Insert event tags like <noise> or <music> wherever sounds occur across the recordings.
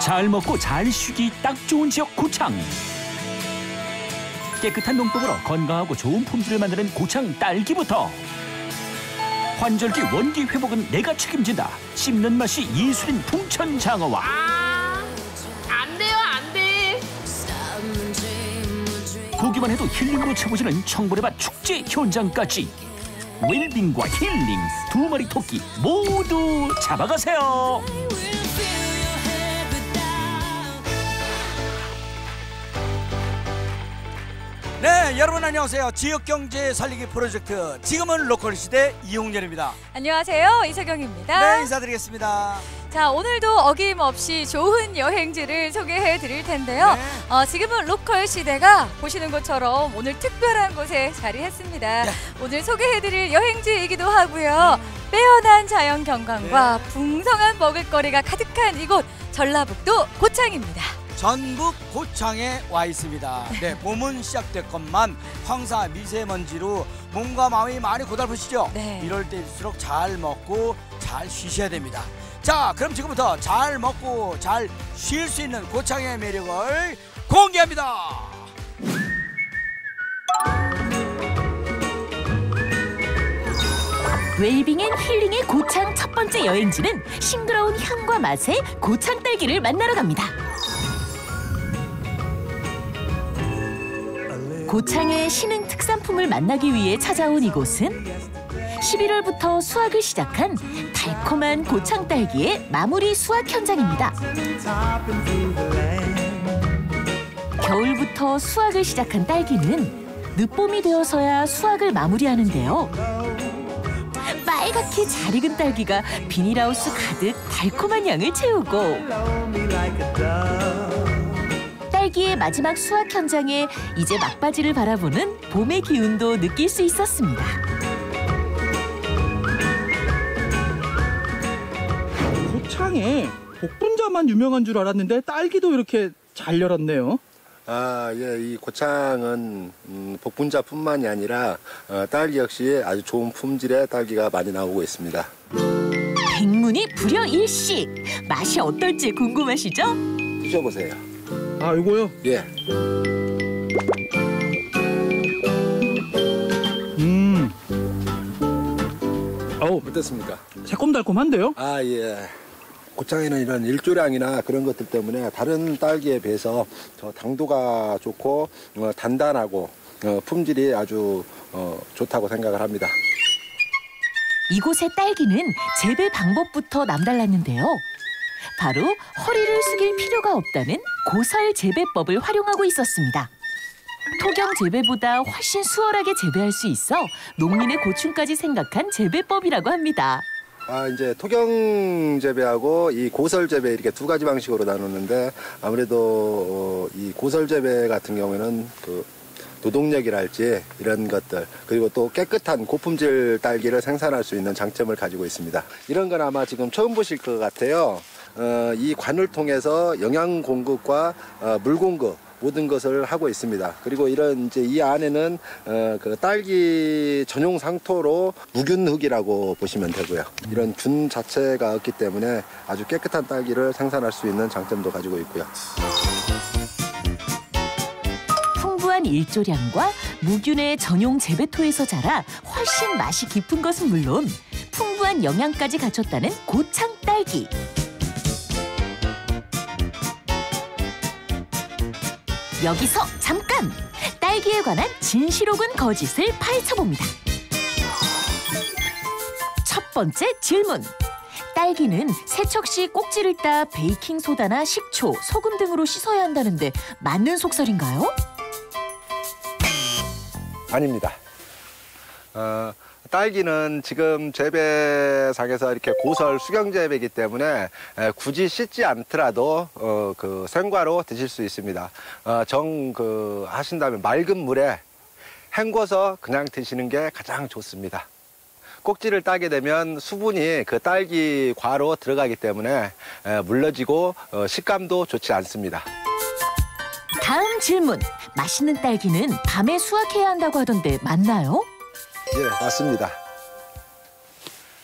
잘 먹고 잘 쉬기 딱 좋은 지역 고창. 깨끗한 농법으로 건강하고 좋은 품질을 만드는 고창 딸기부터 환절기 원기 회복은 내가 책임진다. 씹는 맛이 예술인 풍천 장어와 아, 안 돼요, 안 돼. 보기만 해도 힐링으로 채워지는 청보레밭 축제 현장까지 웰빙과 힐링 두 마리 토끼 모두 잡아가세요. 네, 여러분 안녕하세요. 지역경제 살리기 프로젝트 지금은 로컬 시대 이홍렬입니다. 안녕하세요 이석영입니다. 네, 인사드리겠습니다. 자 오늘도 어김없이 좋은 여행지를 소개해 드릴 텐데요. 네. 어, 지금은 로컬 시대가 보시는 것처럼 오늘 특별한 곳에 자리했습니다. 네. 오늘 소개해 드릴 여행지이기도 하고요. 빼어난 자연 경관과 네. 풍성한 먹을거리가 가득한 이곳 전라북도 고창입니다. 전북 고창에 와 있습니다. 네, <laughs> 봄은 시작됐건만 황사 미세먼지로 몸과 마음이 많이 고달프시죠? 네. 이럴 때일수록 잘 먹고 잘 쉬셔야 됩니다. 자, 그럼 지금부터 잘 먹고 잘 쉴 수 있는 고창의 매력을 공개합니다. 웰빙 and 힐링의 고창 첫 번째 여행지는 싱그러운 향과 맛의 고창 딸기를 만나러 갑니다. 고창의 신흥 특산품을 만나기 위해 찾아온 이곳은 11월부터 수확을 시작한 달콤한 고창 딸기의 마무리 수확 현장입니다. 겨울부터 수확을 시작한 딸기는 늦봄이 되어서야 수확을 마무리하는데요. 빨갛게 잘 익은 딸기가 비닐하우스 가득 달콤한 향을 채우고 딸기의 마지막 수확 현장에 이제 막바지를 바라보는 봄의 기운도 느낄 수 있었습니다. 고창에 복분자만 유명한 줄 알았는데 딸기도 이렇게 잘 열었네요. 아, 예, 이 고창은 음, 복분자뿐만이 아니라 어, 딸기 역시 아주 좋은 품질의 딸기가 많이 나오고 있습니다. 백문이 불여 일식 맛이 어떨지 궁금하시죠? 드셔보세요. 아, 이거요? 예. 음. 어우, 어떻습니까? 새콤달콤한데요? 아, 예. 고창에는 이런 일조량이나 그런 것들 때문에 다른 딸기에 비해서 더 당도가 좋고 어, 단단하고 어, 품질이 아주 어, 좋다고 생각을 합니다. 이곳의 딸기는 재배 방법부터 남달랐는데요. 바로 허리를 숙일 필요가 없다는 고설 재배법을 활용하고 있었습니다. 토경 재배보다 훨씬 수월하게 재배할 수 있어 농민의 고충까지 생각한 재배법이라고 합니다. 아, 이제 토경 재배하고 이 고설 재배 이렇게 두 가지 방식으로 나누는데 아무래도 어, 이 고설 재배 같은 경우에는 그 노동력이랄지 이런 것들 그리고 또 깨끗한 고품질 딸기를 생산할 수 있는 장점을 가지고 있습니다. 이런 건 아마 지금 처음 보실 것 같아요. 어, 이 관을 통해서 영양 공급과 어, 물 공급 모든 것을 하고 있습니다. 그리고 이런 이제 이 안에는 어, 그 딸기 전용 상토로 무균 흙이라고 보시면 되고요. 이런 균 자체가 없기 때문에 아주 깨끗한 딸기를 생산할 수 있는 장점도 가지고 있고요. 풍부한 일조량과 무균의 전용 재배토에서 자라 훨씬 맛이 깊은 것은 물론 풍부한 영양까지 갖췄다는 고창 딸기. 여기서 잠깐 딸기에 관한 진실 혹은 거짓을 파헤쳐 봅니다. 첫 번째 질문. 딸기는 세척 시 꼭지를 따 베이킹 소다나 식초, 소금 등으로 씻어야 한다는데 맞는 속설인가요? 아닙니다. 어, 딸기는 지금 재배상에서 이렇게 고설 수경 재배이기 때문에 에, 굳이 씻지 않더라도 어, 그 생과로 드실 수 있습니다. 어, 정그 하신다면 맑은 물에 헹궈서 그냥 드시는 게 가장 좋습니다. 꼭지를 따게 되면 수분이 그 딸기 과로 들어가기 때문에 에, 물러지고 어, 식감도 좋지 않습니다. 다음 질문. 맛있는 딸기는 밤에 수확해야 한다고 하던데 맞나요? 예, 맞습니다.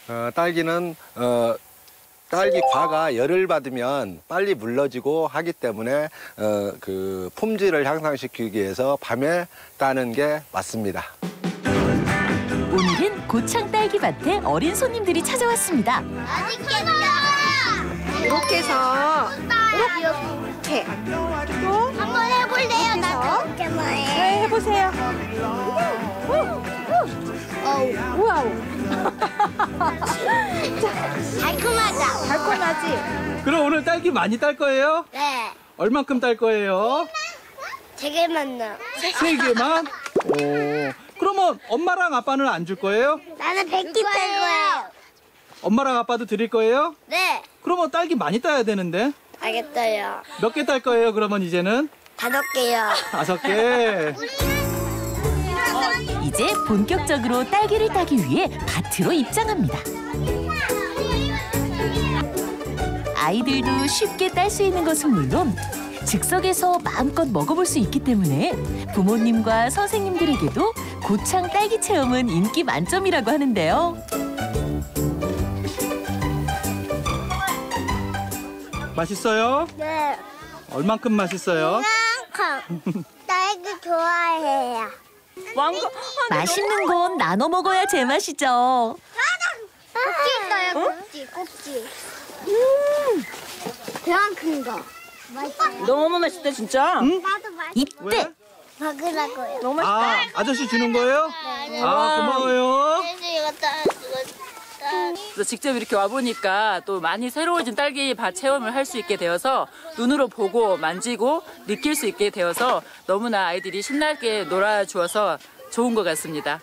어, 딸기는 어, 딸기 과가 열을 받으면 빨리 물러지고 하기 때문에 어, 그 품질을 향상시키기 위해서 밤에 따는 게 맞습니다. 오늘은 고창 딸기밭에 어린 손님들이 찾아왔습니다. 이렇게 해서 이렇게 한번 해볼래요? 나 그렇게 뭐해? 네, 해보세요. 우와. 달콤하다. 달콤하지? 그럼 오늘 딸기 많이 딸 거예요? 네. 얼만큼 딸 거예요? 되게 많나. 세 개만? 오. 그러면 엄마랑 아빠는 안 줄 거예요? 나는 백기 딸 거예요. 엄마랑 아빠도 드릴 거예요? 네. 그러면 딸기 많이 따야 되는데 알겠어요. 몇 개 딸 거예요? 그러면 이제는 다섯 개요. 다섯 개. 이제 본격적으로 딸기를 따기 위해 밭으로 입장합니다. 아이들도 쉽게 딸 수 있는 것은 물론 즉석에서 마음껏 먹어볼 수 있기 때문에 부모님과 선생님들에게도 고창 딸기 체험은 인기 만점이라고 하는데요. 맛있어요? 네. 얼만큼 맛있어요? 콩. 딸기 좋아해요. 왕거 맛있는 건 나눠 먹어야 제맛이죠. 꼭지 있어요. 꼭지. 꼭지. 음. 그냥 큰 거. 맛있어요. 너무 맛있다 진짜. 나도 맛. 이때 먹으라고요. 너무 아, 아저씨 주는 거예요? 네. 아, 고마워요. 이거 따. 그래서 직접 이렇게 와보니까 또 많이 새로워진 딸기 밭 체험을 할 수 있게 되어서 눈으로 보고 만지고 느낄 수 있게 되어서 너무나 아이들이 신나게 놀아주어서 좋은 것 같습니다.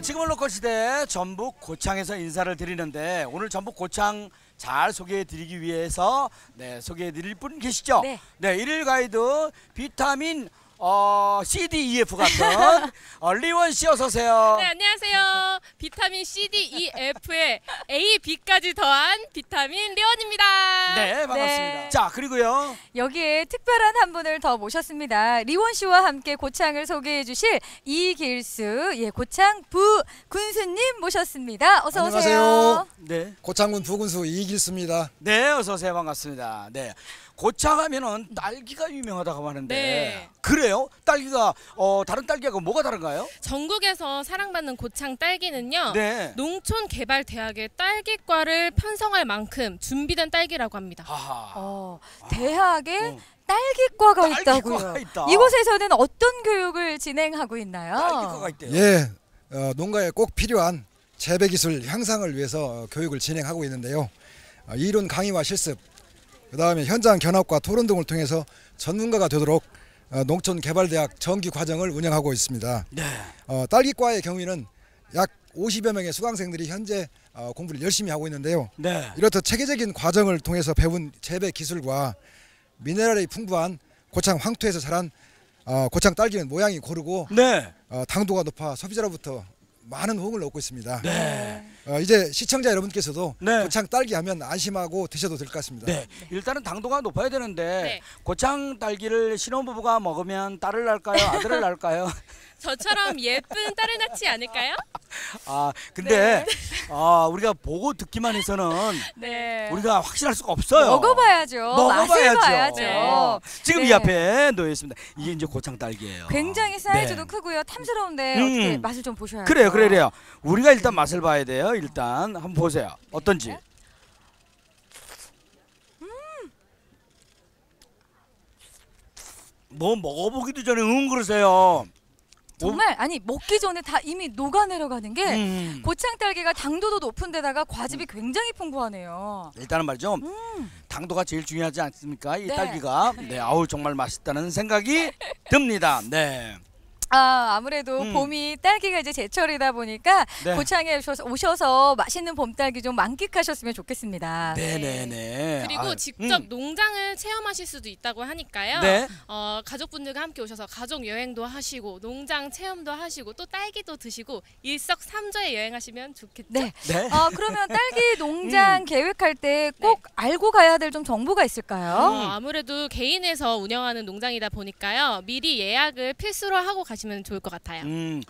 네, 지금은 로컬 시대 전북 고창에서 인사를 드리는데 오늘 전북 고창 잘 소개해 드리기 위해서 네, 소개해 드릴 분 계시죠? 네. 일일 가이드 비타민 어, C, D, E, F 같은 <laughs> 어, 리원 씨 어서 오세요. 네, 안녕하세요. 비타민 C, D, E, F에 A, B까지 더한 비타민 리원입니다. 네, 반갑습니다. 네. 자, 그리고요. 여기에 특별한 한 분을 더 모셨습니다. 리원 씨와 함께 고창을 소개해 주실 이길수 예 고창 부 군수님 모셨습니다. 어서 오세요. 안녕하세요. 네. 고창군 부군수 이길수입니다. 네, 어서 오세요. 반갑습니다. 네. 고창 하면은 딸기가 유명하다고 하는데 네. 그래요? 딸기가 어 다른 딸기하고 뭐가 다른가요? 전국에서 사랑받는 고창 딸기는요. 네. 농촌 개발 대학의 딸기과를 편성할 만큼 준비된 딸기라고 합니다. 어, 대학에 어. 딸기과가 딸기과가 있다고요. 있다. 이곳에서는 어떤 교육을 진행하고 있나요? 딸기과가 있대요. 예, 어, 농가에 꼭 필요한 재배 기술 향상을 위해서 어, 교육을 진행하고 있는데요. 어, 이론 강의와 실습, 그 다음에 현장 견학과 토론 등을 통해서 전문가가 되도록 어, 농촌개발대학 정기 과정을 운영하고 있습니다. 네. 어, 딸기과의 경우에는 약 50여 명의 수강생들이 현재 어, 공부를 열심히 하고 있는데요. 네. 이렇듯 체계적인 과정을 통해서 배운 재배 기술과 미네랄이 풍부한 고창 황토에서 자란 어, 고창 딸기는 모양이 고르고 네. 어, 당도가 높아 소비자로부터 많은 호응을 얻고 있습니다. 네. 어, 이제 시청자 여러분께서도 네. 고창 딸기 하면 안심하고 드셔도 될 것 같습니다. 네. 일단은 당도가 높아야 되는데 네. 고창 딸기를 신혼부부가 먹으면 딸을 낳을까요? 아들을 낳을까요? <laughs> 저처럼 예쁜 딸을 낳지 않을까요? 아, 근데 아, 우리가 보고 듣기만 해서는 네. 우리가 확신할 수가 없어요. 먹어봐야죠. 맛을 봐야죠. 네. 지금 이 네. 앞에 놓여 있습니다. 이게 이제 고창 딸기예요. 굉장히 사이즈도 네. 크고요. 탐스러운데 음. 어떻게 맛을 좀 보셔야 그래요, 그래요, 그래요. 우리가 일단 맛을 봐야 돼요. 일단 한번 보세요. 어떤지. 뭐 먹어보기도 전에 응 그러세요. 정말 아니 먹기 전에 다 이미 녹아내려가는 게 음. 고창 딸기가 당도도 높은 데다가 과즙이 굉장히 풍부하네요. 일단은 말이죠. 당도가 제일 중요하지 않습니까? 이 음. 네. 딸기가. 네, 아우 정말 맛있다는 생각이 <laughs> 듭니다. 네. 아 아무래도 음. 봄이 딸기가 이제 제철이다 보니까 네. 고창에 오셔서, 오셔서 맛있는 봄 딸기 좀 만끽하셨으면 좋겠습니다. 네, 네, 네. 그리고 아, 직접 음. 농장을 체험하실 수도 있다고 하니까요. 네. 어, 가족분들과 함께 오셔서 가족 여행도 하시고 농장 체험도 하시고 또 딸기도 드시고 일석삼조의 여행하시면 좋겠죠. 네. 네. 아 그러면 <laughs> 딸기 농장 계획할 때 꼭 알고 가야 될 좀 정보가 있을까요? 어, 아무래도 개인에서 운영하는 농장이다 보니까요. 미리 예약을 필수로 하고 가시 면 좋을 것 같아요. 음.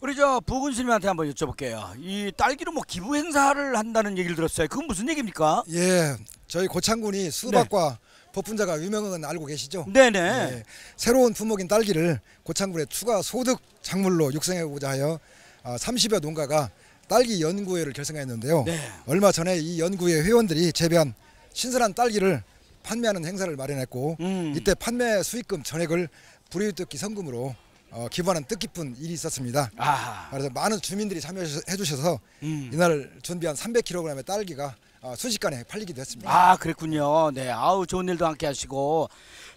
우리 저 부군스님한테 한번 여쭤볼게요. 이 딸기로 뭐 기부 행사를 한다는 얘기를 들었어요. 그건 무슨 얘기입니까? 예, 저희 고창군이 수박과 복분자가 유명한 건 알고 계시죠? 네, 네. 예, 새로운 품목인 딸기를 고창군의 추가 소득 작물로 육성해보자 하여 아, 30여 농가가 딸기 연구회를 결성했는데요. 네. 얼마 전에 이 연구회 회원들이 재배한 신선한 딸기를 판매하는 행사를 마련했고 음. 이때 판매 수익금 전액을 불이웃돕기 성금으로 어, 기부하는 뜻깊은 일이 있었습니다. 아. 그래서 많은 주민들이 참여해 주셔서 음. 이날 준비한 300kg의 딸기가 어, 순식간에 팔리기도 했습니다. 아 그랬군요. 네, 아우 좋은 일도 함께 하시고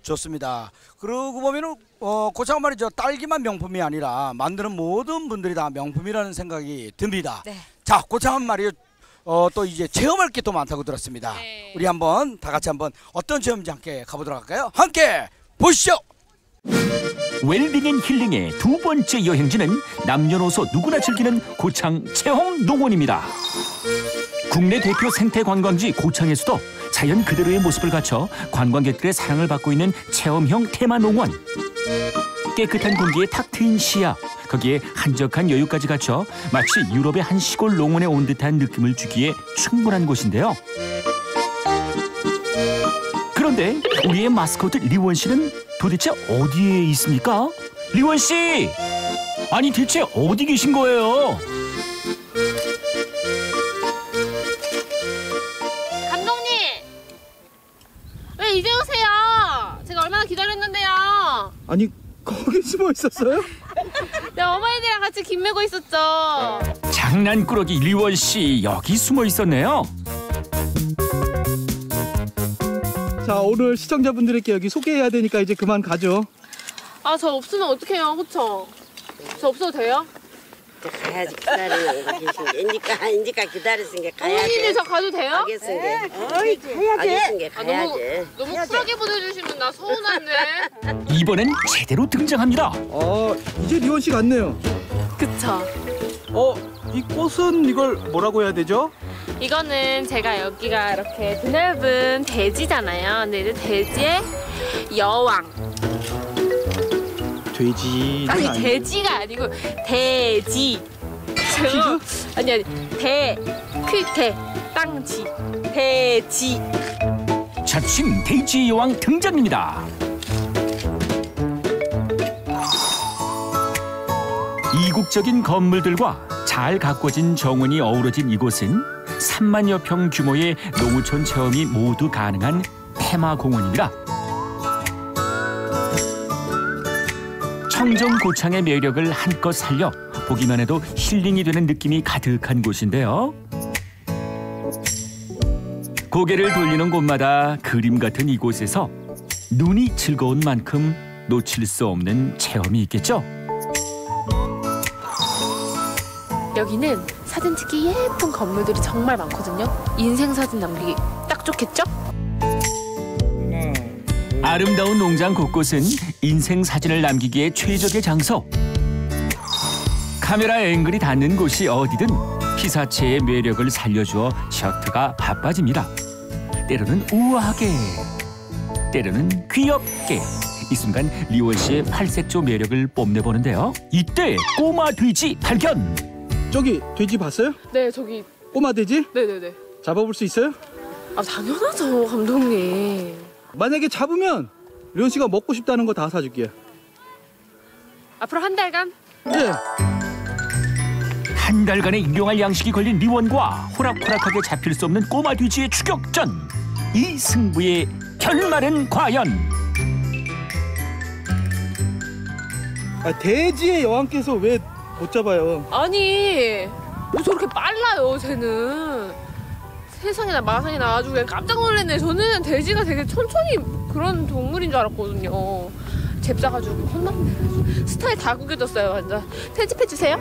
좋습니다. 그러고 보면은 어, 고창 말이죠. 딸기만 명품이 아니라 만드는 모든 분들이 다 명품이라는 생각이 듭니다. 네. 자, 고창은 말이요. 어, 또 이제 체험할 게 또 많다고 들었습니다. 네. 우리 한번 다 같이 한번 어떤 체험인지 함께 가보도록 할까요? 함께 보시죠. 웰빙 and 힐링의 두 번째 여행지는 남녀노소 누구나 즐기는 고창 체험 농원입니다. 국내 대표 생태 관광지 고창에서도 자연 그대로의 모습을 갖춰 관광객들의 사랑을 받고 있는 체험형 테마 농원. 깨끗한 공기에 탁 트인 시야, 거기에 한적한 여유까지 갖춰 마치 유럽의 한 시골 농원에 온 듯한 느낌을 주기에 충분한 곳인데요. 그런데 우리의 마스코트 리원 씨는 도대체 어디에 있습니까? 리원 씨! 아니 대체 어디 계신 거예요? 감독님! 왜 이제 오세요? 제가 얼마나 기다렸는데요. 아니 거기 숨어 있었어요? <laughs> 네, 어머니들이랑 같이 김 메고 있었죠. 장난꾸러기 리원 씨 여기 숨어 있었네요. 자 오늘 시청자분들에게 여기 소개해야 되니까 이제 그만 가죠. 아, 저 없으면 어떡해요, 그쵸? 저 없어도 돼요? 가야지 기다려 인니까 인니까 기다렸으니까 어머니들 가야지 저 가도 돼요? 알겠으니까 알겠으니까 아, 너무, 가야지 너무 쿨하게 보내주시면 나 서운한데. <laughs> 이번엔 제대로 등장합니다. 어 이제 리원 씨 같네요. 그쵸. 어 이 꽃은 이걸 뭐라고 해야 되죠? 이거는 제가 여기가 이렇게 드넓은 대지잖아요. 근데 이제 대지의 여왕. 돼지. 아니 돼지가 아니고 돼지. 제가 아니 아니 대크대 땅지 돼지. 자칭 데이지 여왕 등장입니다. 이국적인 건물들과 잘 가꿔진 정원이 어우러진 이곳은 3만여 평 규모의 농어촌 체험이 모두 가능한 테마 공원입니다. 청정 고창의 매력을 한껏 살려 보기만 해도 힐링이 되는 느낌이 가득한 곳인데요. 고개를 돌리는 곳마다 그림 같은 이곳에서 눈이 즐거운 만큼 놓칠 수 없는 체험이 있겠죠. 여기는 사진 찍기 예쁜 건물들이 정말 많거든요. 인생 사진 남기기 딱 좋겠죠? 아름다운 농장 곳곳은 인생 사진을 남기기에 최적의 장소. 카메라 앵글이 닿는 곳이 어디든 피사체의 매력을 살려주어 셔터가 바빠집니다. 때로는 우아하게, 때로는 귀엽게. 이 순간 리원 씨의 팔색조 매력을 뽐내보는데요. 이때 꼬마 돼지 발견. 저기 돼지 봤어요? 네 저기 꼬마 돼지? 네네네. 잡아볼 수 있어요? 아 당연하죠 감독님. 만약에 잡으면 리원 씨가 먹고 싶다는 거 다 사줄게요. 앞으로 한 달간 네. 한 달간의 일용할 양식이 걸린 리원과 호락호락하게 잡힐 수 없는 꼬마 돼지의 추격전. 이 승부의 결말은 과연? 아, 돼지의 여왕께서 왜 못 잡아요? 아니 뭐 저렇게 빨라요 쟤는 세상에나 마상에나 아주 그냥 깜짝 놀랐네 저는 돼지가 되게 천천히 그런 동물인 줄 알았거든요 잽싸가지고 혼났네 스타일 다 구겨졌어요 완전 편집해주세요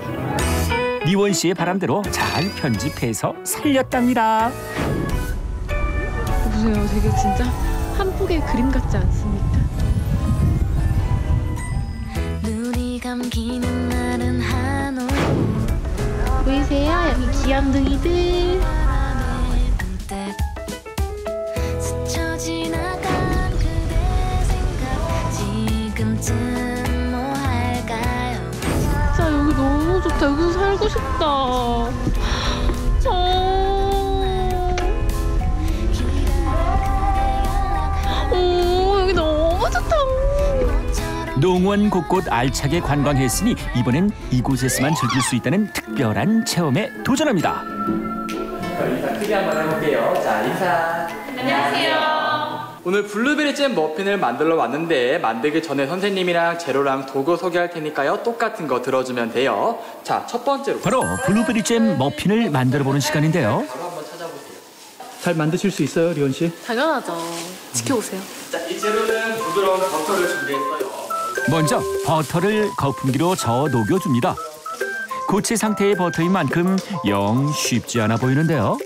리원 씨의 바람대로 잘 편집해서 살렸답니다. 보세요 되게 진짜 한 폭의 그림 같지 않습니까? 눈이 감기는 한올 보이세요? 여기 귀염둥이들. 뭐 진짜 여기 너무 좋다. 여기서 살고 싶다 농원 곳곳 알차게 관광했으니 이번엔 이곳에서만 즐길 수 있다는 특별한 체험에 도전합니다. 크게 한번 해볼게요. 자, 인사. 안녕하세요. 오늘 블루베리 잼 머핀을 만들러 왔는데 만들기 전에 선생님이랑 재료랑 도구 소개할 테니까요. 똑같은 거 들어주면 돼요. 자, 첫 번째로 바로 블루베리 잼 머핀을 만들어 보는 시간인데요. 바로 한번 찾아보세요. 잘 만드실 수 있어요, 리원 씨? 당연하죠 지켜보세요 자, 이 재료는 부드러운 버터를 준비했어요. 먼저 버터를 거품기로 저어 녹여줍니다. 고체 상태의 버터인 만큼 영 쉽지 않아 보이는데요.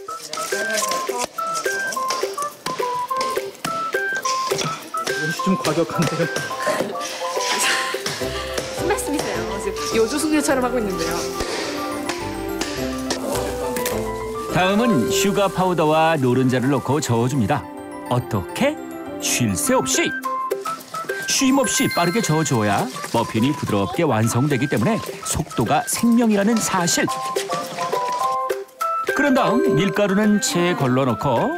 씨좀 과격한데요. <laughs> 말씀 있어요 지금 여주승리처럼 하고 있는데요 다음은 sugar powder와 노른자를 넣고 저어줍니다. 어떻게? 쉴 새 없이 쉼 없이 빠르게 저어줘야 머핀이 부드럽게 완성되기 때문에 속도가 생명이라는 사실. 그런 다음 밀가루는 체에 걸러넣고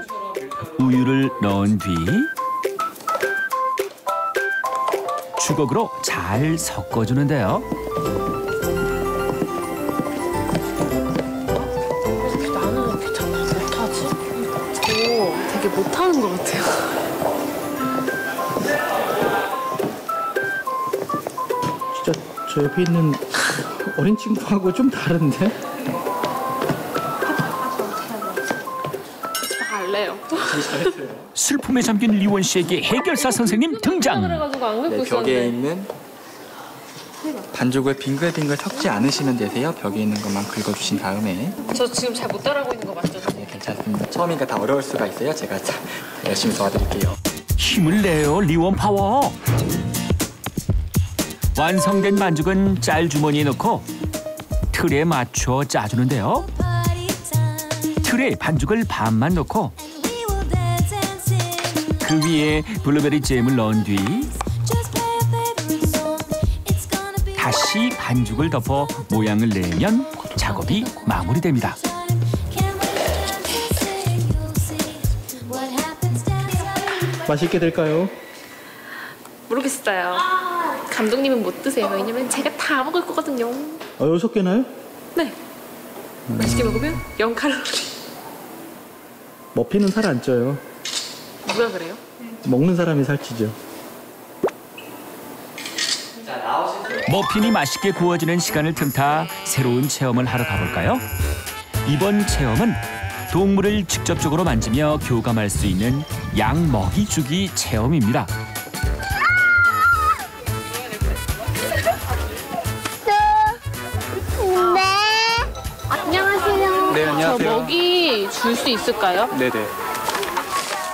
우유를 넣은 뒤 주걱으로 잘 섞어주는데요. 나는 못하지? 저 되게 못하는 것 같아요 옆에 있는 어린 친구하고 좀 다른데? 갈래요 슬픔에 잠긴 리원 씨에게 해결사 선생님 등장. 그래가지고 안 네, 긁고 벽에 있었는데 있는 반죽을 빙글빙글 섞지 않으시면 되세요. 벽에 있는 것만 긁어주신 다음에 저 지금 잘 못 따라하고 있는 거 맞죠? 네, 괜찮습니다. 처음이니까 다 어려울 수가 있어요. 제가 자, 열심히 도와드릴게요. 힘을 내요 리원 파워. 완성된 반죽은 짤 주머니에 넣고 틀에 맞춰 짜주는데요. 틀에 반죽을 반만 넣고 그 위에 블루베리 잼을 넣은 뒤 다시 반죽을 덮어 모양을 내면 작업이 마무리됩니다. 맛있게 될까요? 모르겠어요 감독님은 못 드세요 왜냐면 제가 다 먹을 거거든요 어, 여섯 개나요? 네 맛있게 먹으면 0 칼로리 머핀은 살안 쪄요. 누가 그래요? 먹는 사람이 살찌죠. 머핀이 맛있게 구워지는 시간을 틈타 새로운 체험을 하러 가볼까요? 이번 체험은 동물을 직접적으로 만지며 교감할 수 있는 양 먹이 주기 체험입니다. 안녕하세요. 저 먹이 줄 수 있을까요? 네네.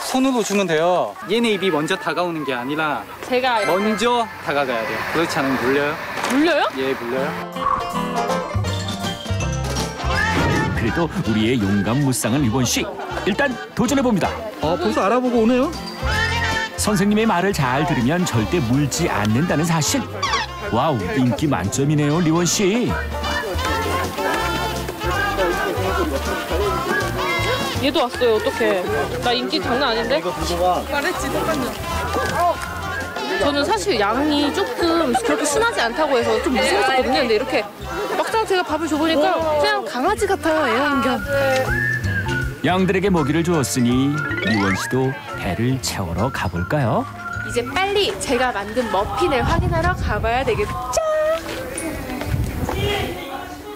손으로 주면 돼요. 얘네 입이 먼저 다가오는 게 아니라 제가 먼저 다가가야 돼요. 그렇지 않으면 물려요. 물려요? 예, 물려요. 그래도 우리의 용감 무쌍한 리원 씨 일단 도전해 봅니다. 어, 벌써 알아보고 오네요. 선생님의 말을 잘 들으면 절대 물지 않는다는 사실. wow 인기 만점이네요 리원 씨. 얘도 왔어요 어떡해 나 인기 장난 아닌데? 말했지 똑같냐 저는 사실 양이 조금 그렇게 순하지 않다고 해서 좀 무서웠거든요 근데 이렇게 막상 제가 밥을 줘보니까 그냥 강아지 같아요 애완견 양들에게 먹이를 주었으니 리원 씨도 배를 채우러 가볼까요? 이제 빨리 제가 만든 머핀을 확인하러 가봐야 되겠죠?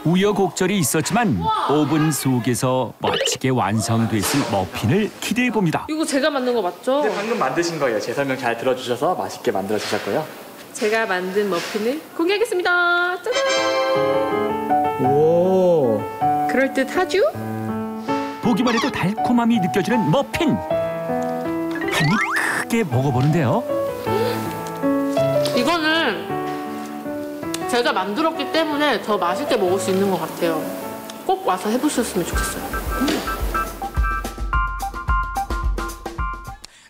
우여곡절이 있었지만 오븐 속에서 멋지게 완성됐을 머핀을 기대해 봅니다. 이거 제가 만든 거 맞죠? 네, 방금 만드신 거예요. 제 설명 잘 들어주셔서 맛있게 만들어 주셨고요. 제가 만든 머핀을 공개하겠습니다. 짜잔! 오. 그럴듯하죠? 보기만 해도 달콤함이 느껴지는 머핀. 한 입 크게 먹어보는데요. 제가 만들었기 때문에 더 맛있게 먹을 수 있는 것 같아요. 꼭 와서 해보셨으면 좋겠어요.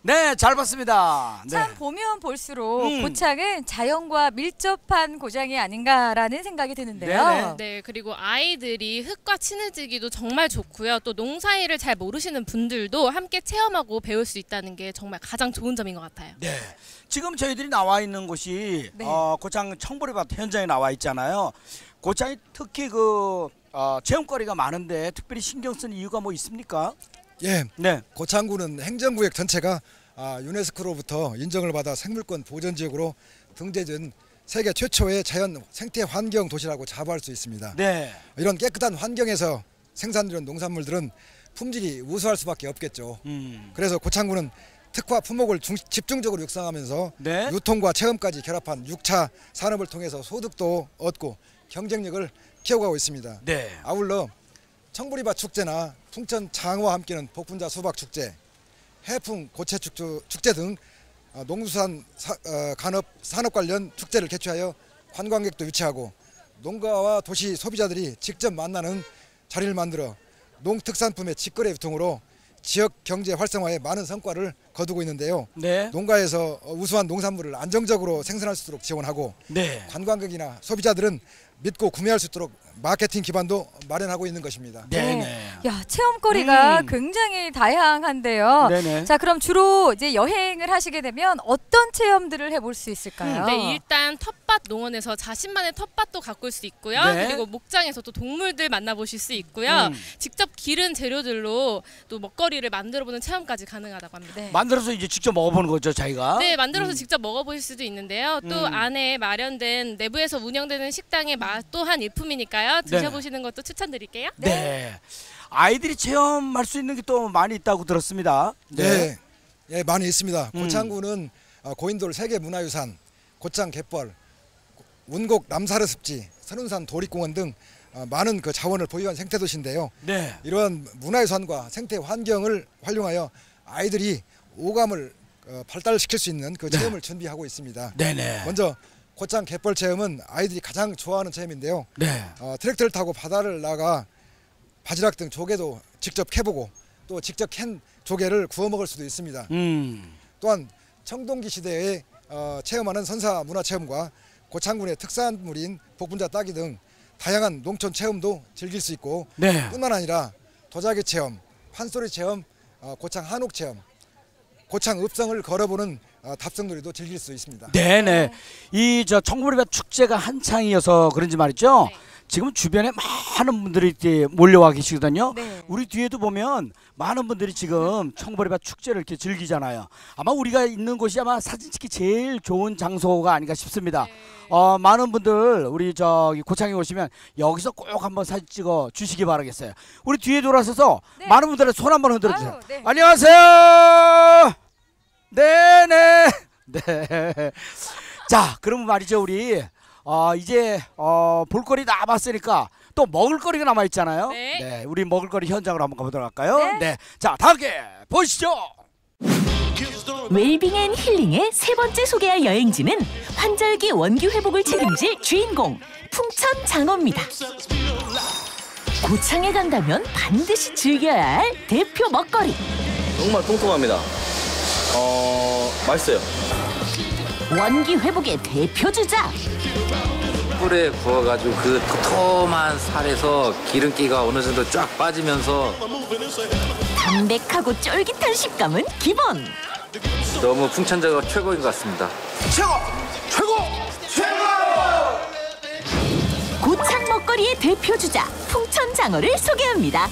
네, 잘 봤습니다. 네. 참 보면 볼수록 음. 고창은 자연과 밀접한 고장이 아닌가라는 생각이 드는데요. 네네. 네, 그리고 아이들이 흙과 친해지기도 정말 좋고요. 또 농사일을 잘 모르시는 분들도 함께 체험하고 배울 수 있다는 게 정말 가장 좋은 점인 것 같아요. 네. 지금 저희들이 나와 있는 곳이 네. 어, 고창 청보리밭 현장에 나와 있잖아요. 고창이 특히 그 어, 체험거리가 많은데 특별히 신경 쓴 이유가 뭐 있습니까? 예, 네. 고창군은 행정구역 전체가 아, 유네스코로부터 인정을 받아 생물권 보전 지역으로 등재된 세계 최초의 자연 생태 환경 도시라고 자부할 수 있습니다. 네. 이런 깨끗한 환경에서 생산되는 농산물들은 품질이 우수할 수밖에 없겠죠. 음. 그래서 고창군은 특화 품목을 중- 집중적으로 육성하면서 네. 유통과 체험까지 결합한 6차 산업을 통해서 소득도 얻고 경쟁력을 키워가고 있습니다. 네. 아울러 청부리밭 축제나 풍천 장어와 함께는 복분자 수박 축제, 해풍 고체 축제, 축제 등 어, 농수산 사- 어, 간업 산업 관련 축제를 개최하여 관광객도 유치하고 농가와 도시 소비자들이 직접 만나는 자리를 만들어 농특산품의 직거래 유통으로 지역 경제 활성화에 많은 성과를 거두고 있는데요. 네. 농가에서 어, 우수한 농산물을 안정적으로 생산할 수 있도록 지원하고 네. 관광객이나 소비자들은 믿고 구매할 수 있도록 마케팅 기반도 마련하고 있는 것입니다. 네. 네. 야 체험거리가 음. 굉장히 다양한데요. 네네. 자 그럼 주로 이제 여행을 하시게 되면 어떤 체험들을 해볼 수 있을까요? 네, 일단 텃밭 농원에서 자신만의 텃밭도 가꿀 수 있고요. 네. 그리고 목장에서 또 동물들 만나보실 수 있고요. 음. 직접 기른 재료들로 또 먹거리를 만들어보는 체험까지 가능하다고 합니다. 네. 만들어서 이제 직접 먹어보는 거죠, 자기가. 네, 만들어서 직접 먹어보실 수도 있는데요. 또 음. 안에 마련된 내부에서 운영되는 식당의 맛 또한 일품이니까요. 네. 드셔보시는 것도 추천드릴게요. 네. 아이들이 체험할 수 있는 게 또 많이 있다고 들었습니다. 네, 예, 많이 있습니다. 음. 고창군은 어, 고인돌 세계 문화유산, 고창 갯벌, 운곡 남사르 습지, 선운산 도립공원 등 어, 많은 그 자원을 보유한 생태도시인데요. 네. 이러한 문화유산과 생태 환경을 활용하여 아이들이 오감을 어, 발달시킬 수 있는 그 네. 체험을 준비하고 있습니다. 네네. 먼저 고창 갯벌 체험은 아이들이 가장 좋아하는 체험인데요. 네. 어, 트랙터를 타고 바다를 나가 바지락 등 조개도 직접 캐보고 또 직접 캔 조개를 구워 먹을 수도 있습니다. 음. 또한 청동기 시대에 어, 체험하는 선사 문화 체험과 고창군의 특산물인 복분자 따기 등 다양한 농촌 체험도 즐길 수 있고 네. 뿐만 아니라 도자기 체험, 판소리 체험, 어, 고창 한옥 체험, 고창 읍성을 걸어보는 어, 답성놀이도 즐길 수 있습니다. 네네. 이 저 청보리밭 축제가 한창이어서 그런지 말이죠. 네. 지금 주변에 많은 분들이 이렇게 몰려와 계시거든요. 네. 우리 뒤에도 보면 많은 분들이 지금 청보리밭 축제를 이렇게 즐기잖아요. 아마 우리가 있는 곳이 아마 사진 찍기 제일 좋은 장소가 아닌가 싶습니다. 어, 많은 분들 우리 저기 고창에 오시면 여기서 꼭 한번 사진 찍어 주시기 바라겠어요. 우리 뒤에 돌아서서 네. 많은 분들의 손 한번 흔들어 주세요. 아유, 네. 안녕하세요. 네네. <laughs> 네. 자, 그러면 말이죠, 우리 어, 이제 어, 볼거리 다 봤으니까 또 먹을거리가 남아 있잖아요. 네. 우리 먹을거리 현장으로 한번 가보도록 할까요? 네. 자, 다 함께 보시죠. 웰빙 and 힐링의 세 번째 소개할 여행지는 환절기 원기 회복을 책임질 주인공 풍천 장어입니다. 고창에 간다면 반드시 즐겨야 할 대표 먹거리 정말 통통합니다. 어, 맛있어요. 원기 회복의 대표 주자 숯불에 구워가지고 그 도톰한 살에서 기름기가 어느 정도 쫙 빠지면서 담백하고 쫄깃한 식감은 기본 너무 풍천자가 최고인 것 같습니다. 최고! 최고! 고창 먹거리의 대표 주자 풍천장어를 소개합니다.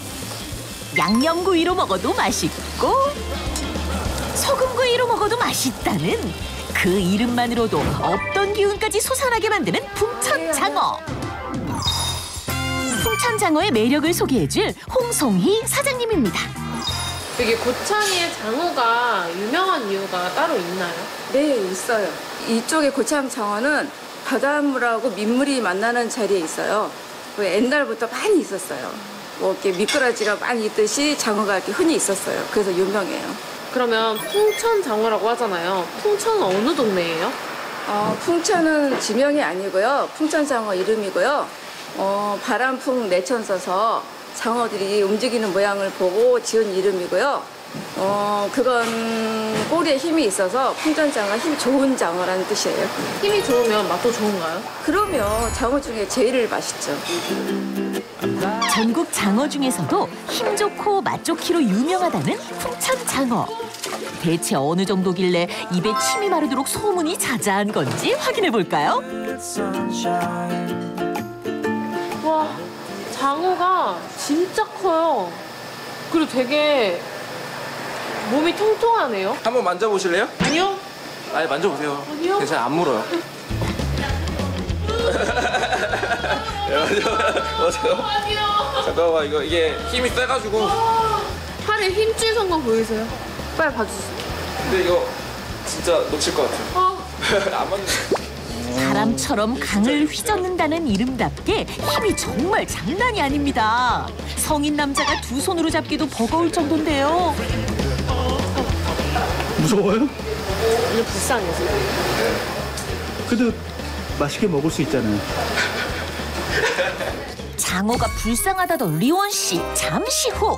양념구이로 먹어도 맛있고 소금구이로 먹어도 맛있다는 그 이름만으로도 없던 기운까지 솟아나게 만드는 풍천 장어. 풍천 장어의 매력을 소개해줄 홍송희 사장님입니다. 여기 고창의 장어가 유명한 이유가 따로 있나요? 네, 있어요. 이쪽에 고창 장어는 바닷물하고 민물이 만나는 자리에 있어요. 그 옛날부터 많이 있었어요. 뭐 이렇게 미꾸라지가 많이 있듯이 장어가 이렇게 흔히 있었어요. 그래서 유명해요. 그러면 풍천 장어라고 하잖아요. 풍천은 어느 동네예요? 어, 풍천은 지명이 아니고요. 풍천 장어 이름이고요. 어, 바람풍 내천 써서 장어들이 움직이는 모양을 보고 지은 이름이고요. 어, 그건 꼬리에 힘이 있어서 풍천장어 힘 좋은 장어라는 뜻이에요. 힘이 좋으면 맛도 좋은가요? 그러면 장어 중에 제일 맛있죠. 전국 장어 중에서도 힘 좋고 맛 좋기로 유명하다는 풍천 장어. 대체 어느 정도길래 입에 침이 마르도록 소문이 자자한 건지 확인해 볼까요? 와, 장어가 진짜 커요. 그리고 되게 몸이 통통하네요. 한번 만져보실래요? 아니요? 아니 만져보세요. 아니요? 괜찮아 안 물어요. <laughs> 네, 맞아요. 잠깐만 이거 이게 힘이 세가지고. 팔에 힘줄 성공 보이세요? 빨리 봐주세요. 근데 이거 진짜 놓칠 것 같아요. <laughs> 안 맞는. 사람처럼 강을 휘젓는다는 이름답게 힘이 정말 장난이 아닙니다. 성인 남자가 두 손으로 잡기도 버거울 정도인데요. 무서워요? 이게 불쌍해서. 그래도 맛있게 먹을 수 있잖아요. 장어가 불쌍하다던 리원 씨 잠시 후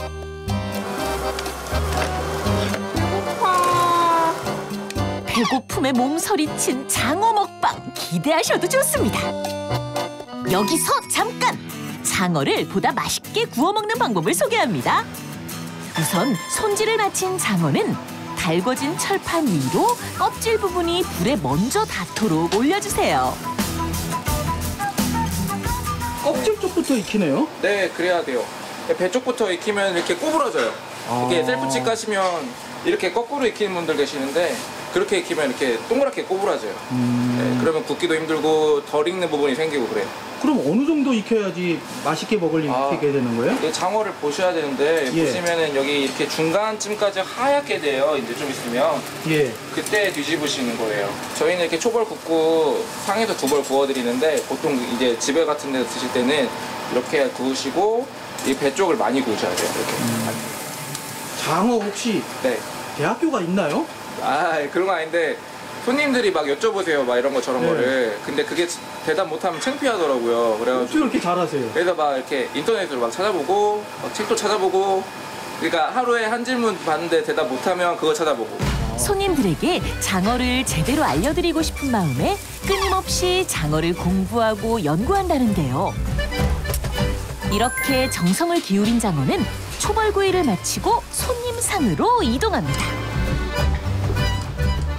배고픔에 몸서리친 장어 먹방 기대하셔도 좋습니다. 여기서 잠깐 장어를 보다 맛있게 구워 먹는 방법을 소개합니다. 우선 손질을 마친 장어는 달궈진 철판 위로 껍질 부분이 불에 먼저 닿도록 올려주세요. 껍질 쪽부터 익히네요. 네 그래야 돼요. 배 쪽부터 익히면 이렇게 꼬부러져요. 이렇게 아. 셀프집 가시면 이렇게 거꾸로 익히는 분들 계시는데 그렇게 익히면 이렇게 동그랗게 꼬부라져요. 네, 그러면 굽기도 힘들고 덜 익는 부분이 생기고 그래요. 그럼 어느 정도 익혀야지 맛있게 먹을 아. 익히게 되는 거예요? 이 장어를 보셔야 되는데 예. 보시면은 여기 이렇게 중간쯤까지 하얗게 돼요. 이제 좀 있으면 예. 그때 뒤집으시는 거예요. 저희는 이렇게 초벌 굽고 상에서 두벌 구워 드리는데 보통 이제 집에 같은 데 드실 때는 이렇게 구우시고 이 배 쪽을 많이 구우셔야 돼요. 이렇게. 장어 혹시 네. 대학교가 있나요? 아 그런 거 아닌데 손님들이 막 여쭤보세요. 막 이런 거 저런 네. 거를. 근데 그게 대답 못하면 창피하더라고요. 그래가지고 어떻게 그렇게 잘하세요? 그래서 막 이렇게 인터넷으로 막 찾아보고 막 책도 찾아보고 그러니까 하루에 한 질문 받는데 대답 못하면 그거 찾아보고 손님들에게 장어를 제대로 알려드리고 싶은 마음에 끊임없이 장어를 공부하고 연구한다는데요. 이렇게 정성을 기울인 장어는 초벌구이를 마치고 손님상으로 이동합니다.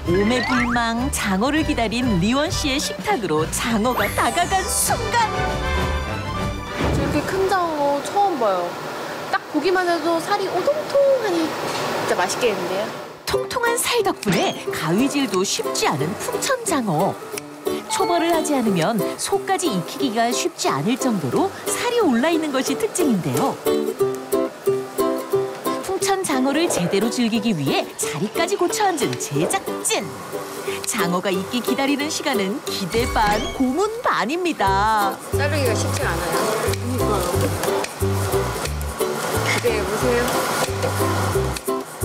오매불망 장어를 기다린 리원 씨의 식탁으로 장어가 다가간 순간 저렇게 큰 장어 처음 봐요. 딱 보기만 해도 살이 오동통하니 진짜 맛있겠는데요? 통통한 살 덕분에 가위질도 쉽지 않은 풍천장어. 초벌을 하지 않으면 속까지 익히기가 쉽지 않을 정도로 살이 올라 있는 것이 특징인데요. 풍천장어를 제대로 즐기기 위해 자리까지 고쳐 앉은 제작진. 장어가 익기 기다리는 시간은 기대 반, 고문 반입니다. 자르기가 쉽지 않아요. 기대해 보세요.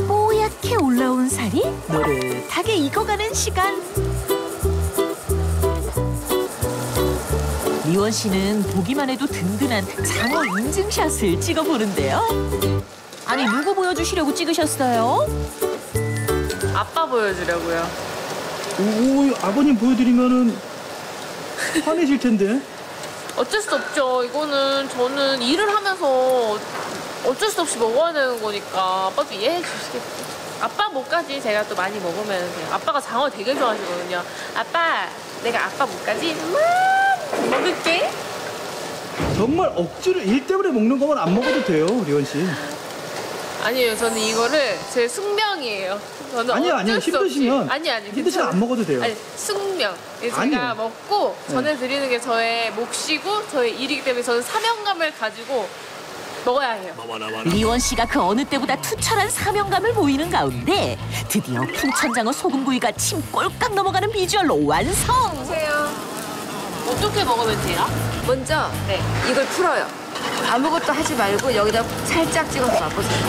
뽀얗게 올라온 살이 노릇하게 익어가는 시간. 미원 씨는 보기만 해도 든든한 장어 인증샷을 찍어보는데요. 아니 누구 보여주시려고 찍으셨어요? 아빠 보여주려고요. 오, 아버님 보여드리면은 화내실 텐데. 어쩔 수 없죠. 이거는 저는 일을 하면서 어쩔 수 없이 먹어야 되는 거니까 아빠도 이해해 주시겠죠. 아빠 목까지 제가 또 많이 먹으면 돼요. 아빠가 장어 되게 좋아하시거든요. 아빠, 내가 아빠 목까지 막 먹을게. 정말 억지로 일 때문에 먹는 거면 안 먹어도 돼요, 리원 씨. 아니에요. 저는 이거를 제 숙명이에요. 저는 아니요, 어쩔 아니요. 수 힘드시면 아니 아니 힘드시면 안 먹어도 돼요. 아니 숙명. 이게 제가 아니요. 먹고 네. 전해드리는 게 저의 몫이고 저의 일이기 때문에 저는 사명감을 가지고 먹어야 해요. 리원 씨가 그 어느 때보다 투철한 사명감을 보이는 가운데 드디어 풍천장어 소금구이가 침 꼴깍 넘어가는 비주얼로 완성. 보세요. 어떻게 먹으면 돼요? 먼저 네. 이걸 풀어요. 아무것도 하지 말고 여기다 살짝 찍어서 맛보세요.